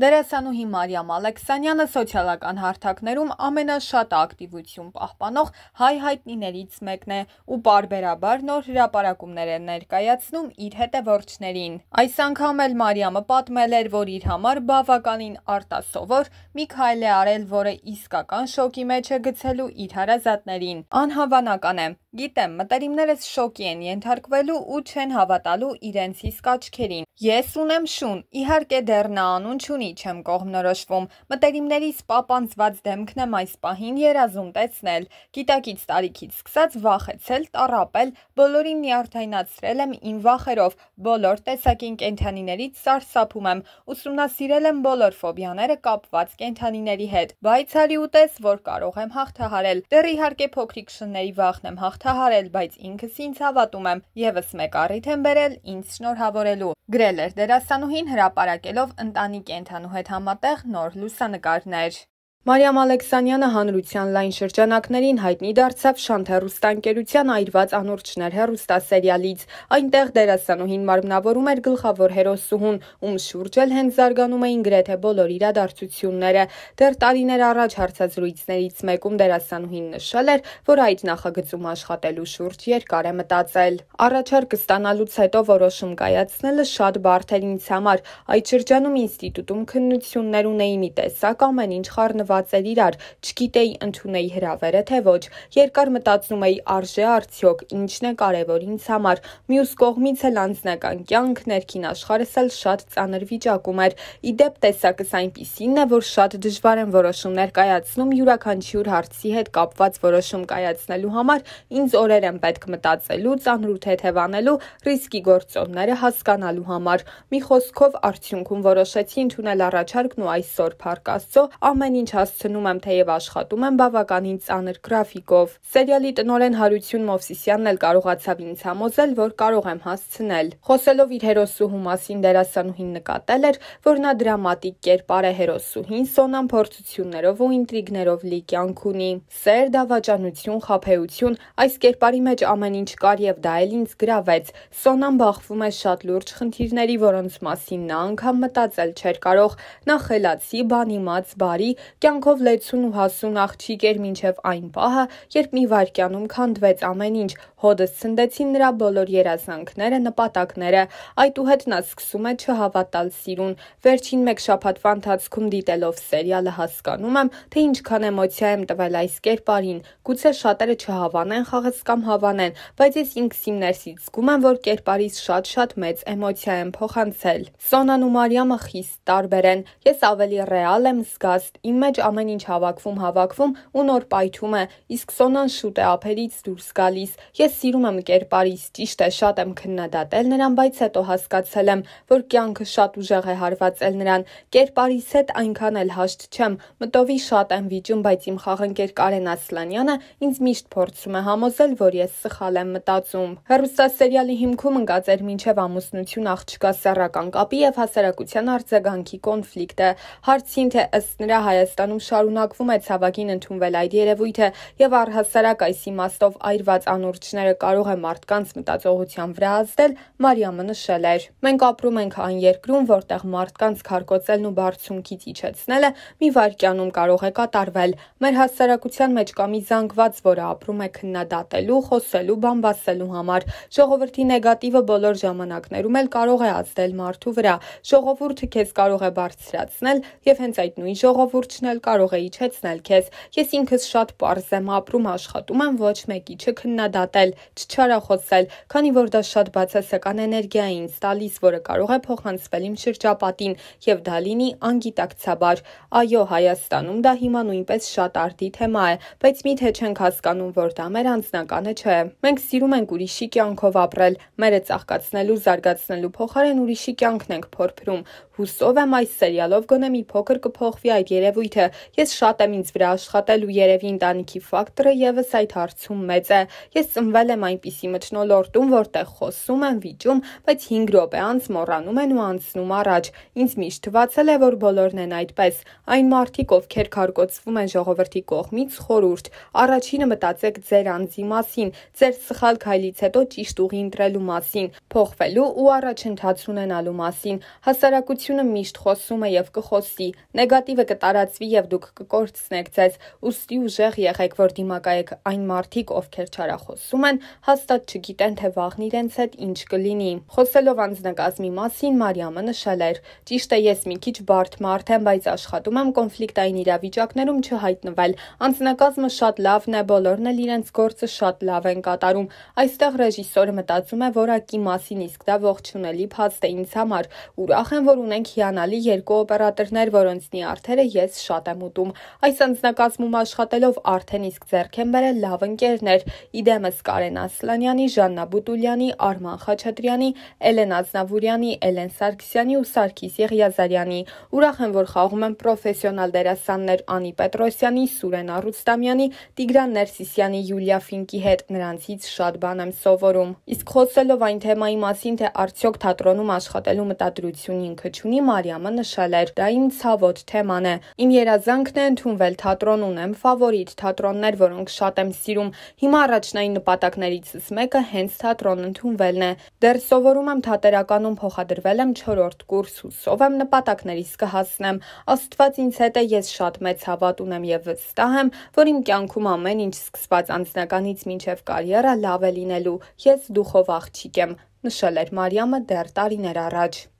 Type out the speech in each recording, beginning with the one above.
Դերասանուհի Մարիամ Ալեքսանյանը սոցիալական հարթակներում ամենաշատը ակտիվություն պահպանող հայ հայտնիներից մեկն է ու պարբերաբար նոր հրապարակումներ է ներկայացնում իր հետևորդներին։ Այս անգամ էլ Մարիամը պատմել էր, որ իր համար բավականին արտասովոր մի քայլ է արել, որը իսկական շոկի մեջ է գցելու իր հարազատներին։ Անհավանական է։ Գիտեմ, մտերիմներս շոկի են ենթարկվելու ու չեն հավատալու իրենց իսկ աչքերին։ Ես ունեմ շուն, իհարկե դեռ նա անուն չունի, չեմ կողմնորոշվում։ Մտերիմներիս պապանձված դեմքն եմ այս պահին երազում տեսնել։ Գիտակից տարիքից սկսած վախեցել, տառապել, բոլորին նյարդայնացրել եմ իմ վախերով, բոլոր տեսակին կենթանիներից սարսափում եմ, ուսումնասիրել եմ բոլոր ֆոբիաները կապված կենթանիների հետ, բայց հարի ուտես, որ կարող եմ հաղթահարել։ Դեռ իհարկե փոքրիկ շնների վախն եմ հաղթահարել, բայց ինքս ինձ հավատում եմ։ Եվս մեկ առիթ եմ բերել ինձ շնորհավորելու։ Գրել էր դերասանուհին հրապարակելով ընտանի կենթանու հետ համատեղ նոր լուսանկարներ։ Մարիամ Ալեքսանյանը հանրության լայն շրջանակներին հայտնի դարձավ Շանթ հեռուստաընկերության այրված անորջներ հեռուստասերիալից։ Այնտեղ դերասանուհին մարմնավորում էր գլխավոր հերոսուհուն, ում շուրջ էլ հենց զարգանում էին գրեթե բոլոր իրադարձությունները։ Դեռ տարիներ առաջ հարցազրույցներից մեկում դերասանուհին նշել էր, որ այդ նախագծում աշխատելու շուրջ երկար է մտածել։ Առաջարկը ստանալուց հետո որոշում կայացնելը շատ բարդ էր ինձ համար։ Այդ շրջանում ինստիտուտում քննություններ ունեի մի տեսակ ամեն ինչ խառնված կապված էր իրար, չգիտեի ընդունեի հրավերը թե ոչ։ Երկար մտածում էի արժե արդյոք, ինչն է կարևոր ինձ համար։ Մյուս կողմից էլ անձնական կյանք, ներքին աշխարհս էլ շատ ծանր վիճակում էր։ Իդեպ տեսակս այնպիսին է, որ շատ դժվար եմ որոշումներ կայացնում յուրաքանչյուր հարցի հետ կապված որոշում կայացնելու համար ինձ օրեր եմ պետք մտածելու, ծանր ու թեթևանելու, ռիսկի գործոնները հասկանալու համար։ Մի խոսքով արդյունքում որոշեցի ընդունել առաջարկն ու այսօր Փառք Աստծո ամեն ինչ հասցնում եմ, թեև աշխատում եմ բավականին ծանր գրաֆիկով։ Սերիալի տնօրեն Հարություն Մովսիսյանն էլ կարողացավ ինձ համոզել, որ կարող եմ հասցնել։ Խոսելով իր հերոսուհու մասին դերասանուհին նկատել էր, որ նա դրամատիկ կերպար է հերոսուհին, Սոնան փորձություններով ու ինտրիգներով լի կյանք ունի։ Սեր, դավաճանություն, խափեություն, այս կերպարի մեջ ամեն ինչ կար եւ դա էլ ինձ գրավեց։ Սոնան բախվում է շատ լուրջ խնդիրների, որոնց մասին նա անգամ մտածել չէր կարող։ Նա խելացի, բանիմաց, բարի, կյանքով լեցուն ու հասուն աղջիկ էր մինչև այն պահը, երբ մի վայրկյանում քանդվեց ամեն ինչ, հոդս ցնդեցին նրա բոլոր երազանքները, նպատակները։ Այդուհետ նա սկսում է չհավատալ սիրուն։ Վերջին մեկ շաբաթվա ընթացքում դիտելով սերիալը հասկանում եմ, թե ինչքան էմոցիա եմ տվել այս կերպարին։ Գուցե շատերը չհավանեն խաղս կամ հավանեն, բայց ես ինքս իմ ներսից զգում եմ, որ կերպարից շատ-շատ մեծ էմոցիա եմ փոխանցել։ Սոնան ու Մարիամը խիստ տարբեր են։ Ես ավելի ռեալ եմ զգաստ։ Իմ մեջ ամեն ինչ հավաքվում, հավաքվում ու նոր պայթում է, իսկ Սոնան շուտ է ափերից դուրս գալիս։ Ես սիրում եմ կերպարից, ճիշտ է, շատ եմ քննադատել նրան, բայց հետո հասկացել եմ, որ կյանքը շատ ուժեղ է հարվածել նրան։ Կերպարից հետ այնքան էլ հաշտ չեմ։ Մտովի շատ եմ վիճում, բայց իմ խաղընկեր Կարեն Ասլանյանը ինձ միշտ փորձում է համոզել, որ ես սխալ եմ մտածում։ Հերոստասերիալի հիմքում ընկած էր մինչև ամուսնություն աղջկա սեռական կապի եւ հասարակության արձագանքի կոնֆլիկտը։ Հարցին թե ըստ նրա Հայաստան Հայաստանում շարունակվում է ցավագին ընդունվել այդ երևույթը եւ առհասարակ այս իմաստով այրված անուրջները կարող է մարդկանց մտածողության վրա ազդել, Մարիամը նշել էր. Մենք ապրում ենք այն երկրում, որտեղ մարդկանց քարկոծելն ու բարձունքից իջեցնելը մի վայրկյանում կարող է կատարվել։ Մեր հասարակության մեջ կա մի զանգված, որը ապրում է քննադատելու, խոսելու, բամբասելու համար։ Ժողովրդի նեգատիվը բոլոր ժամանակներում էլ կարող է ազդել մարդու վրա։ Ժողովուրդը քեզ կարող է բարձրացնել եւ հենց այդ նույն ժողովուրդն էլ կարող է իջեցնել քեզ։ Ես ինքս շատ པարզ եմ ապրում, աշխատում եմ ոչ մեկի չքննադատել, չչարախոսել, քանի որ դա շատ բացասական էներգիա է ինձ տալիս, որը կարող է փոխանցվել իմ շրջապատին եւ դա լինի անգիտակցաբար։ Այո, Հայաստանում դա հիմա նույնպես շատ արդի թեմա է, բայց միթե չենք հասկանում, որ դա մեր անձնականը չէ։ Մենք սիրում ենք ուրիշի կյանքով ապրել, մերը ծաղկացնելու, զարգացնելու փոխարեն ուրիշի կյանքն ենք փորփրում։ Հուսով եմ այս սերիալով գոնե մի փոքր կփոխվի այդ երևույթը կյանքը։ Ես շատ եմ ինձ վրա աշխատել ու երևի ընտանիքի ֆակտորը եւս այդ հարցում մեծ է։ Ես ծնվել եմ այնպիսի մթնոլորտում, որտեղ խոսում են, վիճում, բայց 5 րոպե անց մոռանում են ու անցնում առաջ։ Ինձ միշտ թվացել է, որ բոլորն են այդպես։ Այն մարդիկ, ովքեր քարկոծվում են ժողովրդի կողմից, խորուրդ։ Առաջինը մտածեք ձեր անձի մասին, ձեր սխալ քայլից հետո ճիշտ ուղի ընտրելու մասին, փոխվելու ու առաջընթաց ունենալու մասին։ Հասարակությունը միշտ խոսում է եւ կխոսի։ Նեգատիվը կտարածվի եւ դուք կկորցնեք ձեզ։ Ոստի ուժեղ եղեք, որ դիմակայեք այն մարդիկ, ովքեր չարախոսում են, հաստատ չգիտեն թե վաղն իրենց հետ ինչ կլինի։ Խոսելով անձնակազմի մասին Մարիամը նշել էր. Ճիշտ է, ես մի քիչ բարդ մարդ եմ, բայց աշխատում եմ կոնֆլիկտային իրավիճակներում չհայտնվել։ Անձնակազմը շատ լավն է, բոլորն էլ իրենց գործը շատ լավ են կատարում։ Այստեղ ռեժիսորը մտածում է որակի մասին, իսկ դա ողջունելի փաստ է ինձ համար։ Ուրախ եմ, որ ունենք հիանալի երկու օպերատորներ, որոնց նյարդերը ես շատ եմ ուտում։ Այս անձնակազմում աշխատելով արդեն իսկ ձեռք են բերել լավ ընկերներ։ Իդեմս Կարեն Ասլանյանի, Ժաննա Բուտուլյանի, Արման Խաչատրյանի, Էլեն Ազնավուրյանի, Էլեն Սարգսյանի ու Սարգիս Եղիազարյանի։ Ուրախ եմ, որ խաղում են պրոֆեսիոնալ դերասաններ Անի Պետրոսյանի, Սուրեն Արուստամյանի, Տիգրան Ներսիսյանի, Յուլիա Ֆինկի հետ նրանցից շատ բան եմ սովորում։ Իսկ խոսելով այն թեմայի մասին, թե արդյոք թատրոնում աշխատելու մտադրություն ինքը ճունի, Մարիամը նշել էր. դա իմ ցավոտ թեման է։ Իմ երազանքն է ընդունվել թատրոն ունեմ ֆավորիտ թատրոններ, որոնք շատ եմ սիրում։ Հիմա առաջնային նպատակներիցս մեկը հենց թատրոն ընդունվելն է։ Դեռ սովորում եմ թատերականում փոխադրվել եմ 4-րդ կուրս ու սով եմ նպատակներիս կհասնեմ։ Աստված ինձ հետ է, ես շատ մեծ հավատ ունեմ եւ վստահ եմ, որ իմ կյանքում ամեն ինչ սկսված անձնականից մինչև կարիերա լավ է լինելու։ Ես դուխով աղջիկ եմ, նշել էր Մարիամը դեռ տարիներ առաջ։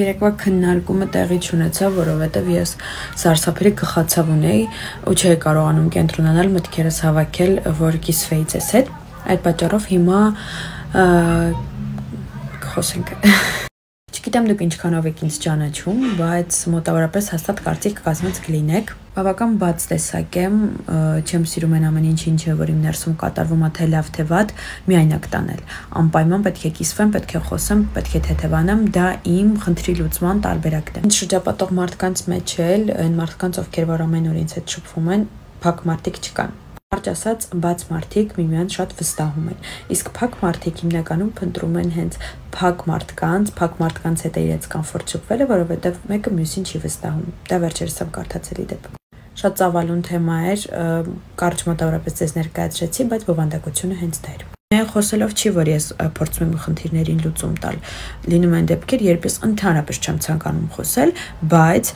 Երեկվա քննարկումը տեղի չունեցավ, որովհետև ես սարսափելի գխացավ ունեի ու չէի կարողանում կենտրոնանալ մտքերս հավաքել, որ կիսվեի ձեզ հետ։ Այդ պատճառով հիմա խոսենք Չգիտեմ դուք ինչքանով եք ինձ ճանաչում, բայց մոտավորապես հաստատ կարծիք կազմած կլինեք։ Բավական բաց տեսակ եմ, չեմ սիրում այն ամեն ինչ ինչը, որ իմ ներսում կատարվում է թե լավ թե վատ, միայնակ տանել։ Անպայման պետք է կիսվեմ, պետք է խոսեմ, պետք է թեթևանամ, դա իմ խնդրի լուծման տարբերակն է։ Ինչ շրջապատող մարդկանց մեջ էլ, այն մարդկանց, ովքեր որ ամեն օր ինձ հետ շփվում են, փակ մարդիկ չկան Կարճ ասած, բաց մարդիկ միմյանց շատ վստահում են, իսկ փակ մարդիկ հիմնականում փնտրում են հենց փակ մարդկանց, փակ մարդկանց հետ է իրենց կոմֆորտ շփվելը, որովհետև մեկը մյուսին չի վստահում։ Դա վերջերս եմ կարդացել իդեպ։ Շատ ծավալուն թեմա էր, կարճ մոտավորապես ձեզ ներկայացրեցի, բայց բովանդակությունը հենց դա էր։ Միայն խոսելով չի, որ ես փորձում եմ խնդիրներին լուծում տալ։ Լինում են դեպքեր, երբ ես ընդհանրապես չեմ ցանկանում խոսել, բայց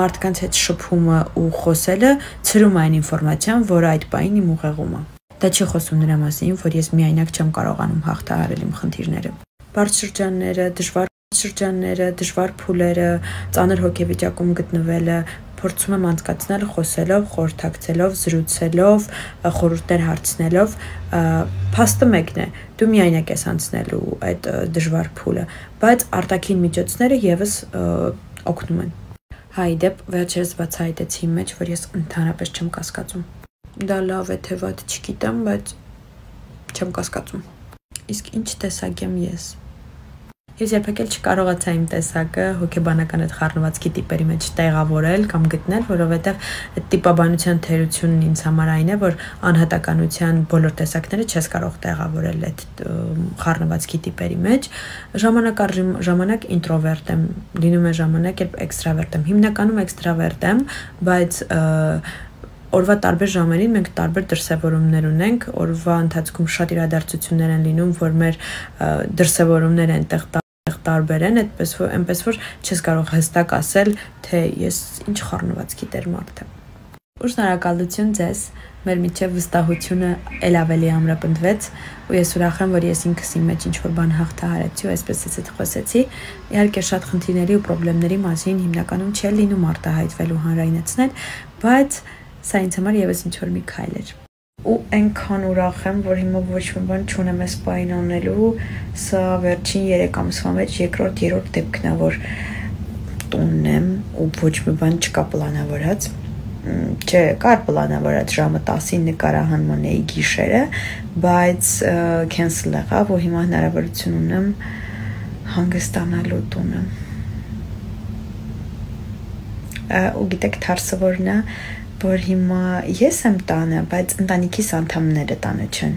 մարդկանց հետ շփումը ու խոսելը ծրում այն ինֆորմացիան, որը այդ պայն իմ ուղեղում է։ Դա չի խոսում նրա մասին, որ ես միայնակ չեմ կարողանում հաղթահարել իմ խնդիրները։ Բարդ շրջանները, դժվար շրջանները, դժվար փուլերը, ծանր հոգեվիճակում գտնվելը, փորձում եմ անցկացնել խոսելով, խորհրդակցելով, զրուցելով, խորհուրդներ հարցնելով, փաստը մեկն է։ Դու միայնակ ես անցնելու այդ դժվար փուլը, բայց արտաքին միջոցները եւս օգնում են։ Հայ դեպ վերջերս բացահայտեցի իմ մեջ, որ ես ընդհանրապես չեմ կասկածում։ Դա լավ է թե վատ չգիտեմ, բայց չեմ կասկածում։ Իսկ ինչ տեսակ եմ ես։ Ես երբեք էլ չկարողացա իմ տեսակը հոգեբանական այդ խառնվածքի տիպերի մեջ տեղավորել կամ գտնել, որովհետև այդ տիպաբանության թերությունն ինձ համար այն է, որ անհատականության բոլոր տեսակները չես կարող տեղավորել այդ խառնվածքի տիպերի մեջ։ Ժամանակ առ ժամանակ ինտրովերտ եմ, լինում է ժամանակ, երբ էքստրավերտ եմ։ Հիմնականում էքստրավերտ եմ, բայց օրվա տարբեր ժամերին մենք տարբեր դրսևորումներ ունենք օրվա ընթացքում շատ իրադարձություններ են լինում որ մեր դրսևորումները այնտեղ տարբեր են, այդպես որ այնպես որ չես կարող հստակ ասել, թե ես ինչ խառնվածքի տեր մարդ եմ։ Ու շնորհակալություն ձեզ, մեր միջև վստահությունը ել ավելի ամրապնդվեց ու ես ուրախ եմ, որ ես ինքս իմ մեջ ինչ որ բան հաղթահարեցի ու այսպես էսից խոսեցի։ Իհարկե շատ խնդիրների ու խնդիրների մասին հիմնականում չէ լինում արտահայտվել ու հանրայնացնել, բայց սա ինձ համար եւս ինչ որ մի քայլ էր ու այնքան ուրախ եմ, որ հիմա ոչ մի բան չունեմ այս պայն անելու։ Սա վերջին 3 ամսվա մեջ երկրորդ, երրորդ դեպքն է, որ տունն եմ ու ոչ մի բան չկա պլանավորած։ Չէ, կար պլանավորած ժամը 10-ին նկարահանման էի գիշերը, բայց cancel եղավ ու հիմա հնարավորություն ունեմ հանգստանալու տունը։ ու գիտեք թարսը որն է, որ հիմա ես եմ տանը, բայց ընտանիքիս անդամները տանը չեն։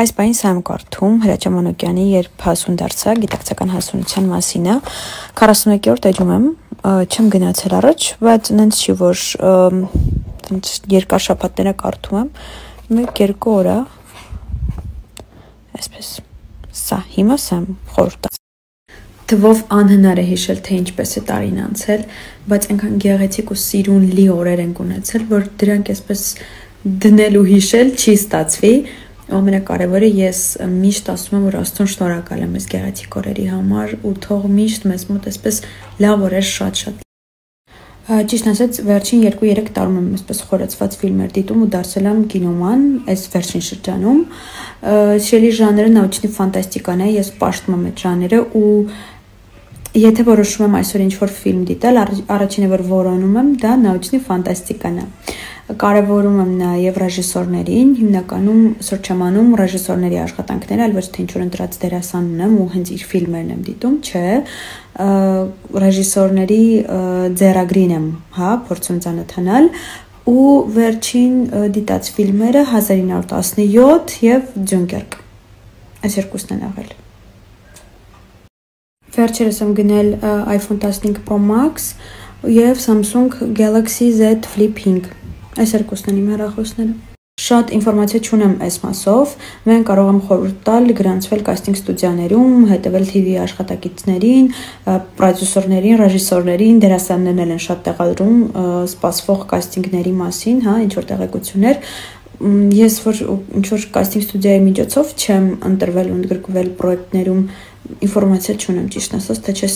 Այս բանին սա եմ կարդում Հրաչյա Մանոկյանի երբ հասուն դարձա գիտակցական հասունության մասին է 41-րդ էջում եմ չեմ գնացել առաջ բայց նենց չի որ տենց երկար շաբաթները կարդում եմ 1-2 օր է այսպես սա հիմա սա խորտ թվով անհնար է հիշել, թե ինչպես է տարին անցել, բայց այնքան գեղեցիկ ու սիրուն լի օրեր ենք ունեցել, որ դրանք այսպես դնել ու հիշել չի ստացվի։ Ամենակարևորը ես միշտ ասում եմ, որ Աստծուն շնորհակալ եմ այս գեղեցիկ օրերի համար ու թող միշտ մեզ մոտ այսպես լավ օրեր շատ-շատ Ճիշտ ասած, վերջին 2-3 տարում եմ այսպես խորացված ֆիլմեր դիտում ու դարձել եմ կինոման այս վերջին շրջանում։ Շելի ժանրը նաուչնի ֆանտաստիկան է, ես պաշտում եմ այդ ժանրը ու Եթե որոշում եմ այսօր ինչ-որ ֆիլմ դիտել, առաջինը որ որոնում եմ, դա նաուչնի ֆանտաստիկան է։ Կարևորում եմ նաև ռեժիսորներին, հիմնականում սրճամանում ռեժիսորների աշխատանքները, այլ ոչ թե ինչ-որ ընտրած դերասան ունեմ ու հենց իր ֆիլմերն եմ դիտում, չէ, ռեժիսորների ձեռագրին եմ, հա, փորձում ճանաչանալ, ու վերջին դիտած ֆիլմերը 1917 եւ Dunkerque։ Այս երկուսն են աղել։ Վերջերս եմ գնել iPhone 15 Pro Max եւ Samsung Galaxy Z Flip 5 Այս երկուսն են իմ հեռախոսները։ Շատ ինֆորմացիա չունեմ այս մասով։ Մենք կարող եմ խորհուրդ տալ գրանցվել կաստինգ ստուդիաներում, հետևել TV աշխատակիցներին, պրոդյուսերներին, ռեժիսորներին, դերասաններն են շատ տեղադրում սպասվող կաստինգների մասին, հա, ինչ որ տեղեկություններ ես որ ինչ որ կաստինգ ստուդիայի միջոցով չեմ ընտրվել ու ընդգրկվել պրոյեկտներում ինֆորմացիա չունեմ ճիշտ ասած թե չէ